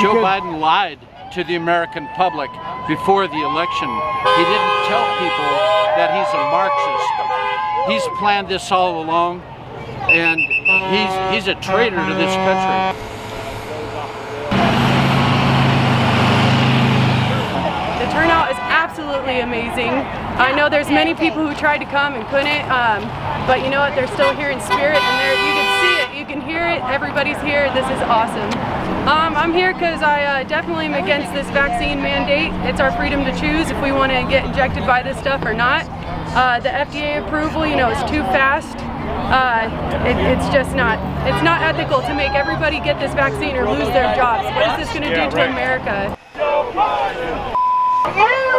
Joe Biden lied to the American public before the election. He didn't tell people that he's a Marxist. He's planned this all along, and he's he's a traitor to this country. The turnout is absolutely amazing. I know there's many people who tried to come and couldn't, um, but you know what? They're still here in spirit, and you can see it, you can hear it. Everybody's here. This is awesome. Um, I'm here because I uh, definitely am against this vaccine mandate. It's our freedom to choose if we want to get injected by this stuff or not. Uh, the FDA approval, you know, is too fast. Uh, it, it's just not. It's not ethical to make everybody get this vaccine or lose their jobs. What is this going to do to America? You